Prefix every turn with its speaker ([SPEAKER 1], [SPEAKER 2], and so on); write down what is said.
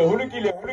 [SPEAKER 1] huli kile huli